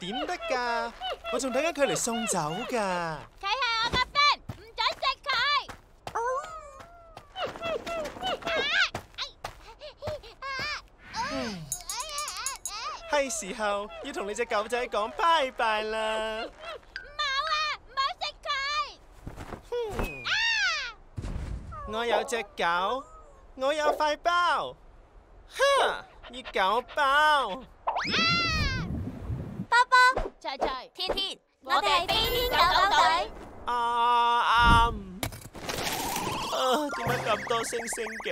點得噶？我仲等緊佢嚟送走噶。佢係我個 friend，唔准食佢。係時候要同你只狗仔講拜拜啦。冇啊，唔好食佢。我有隻狗，我有塊包，哈！熱狗包。波我哋系飞天狗狗队啊啱。啊点解咁多星星嘅？